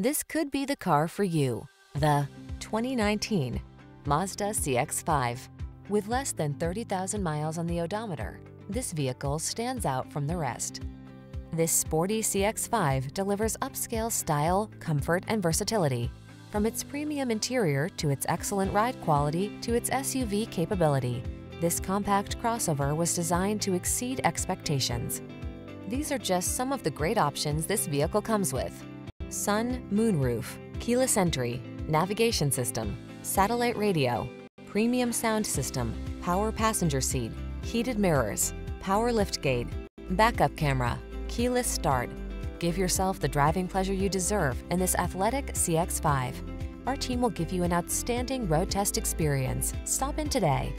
This could be the car for you. The 2019 Mazda CX-5. With less than 30,000 miles on the odometer, this vehicle stands out from the rest. This sporty CX-5 delivers upscale style, comfort, and versatility. From its premium interior to its excellent ride quality to its SUV capability, this compact crossover was designed to exceed expectations. These are just some of the great options this vehicle comes with. Sun moonroof, keyless entry, navigation system, satellite radio, premium sound system, power passenger seat, heated mirrors, power liftgate, backup camera, keyless start. Give yourself the driving pleasure you deserve in this athletic CX-5. Our team will give you an outstanding road test experience. Stop in today.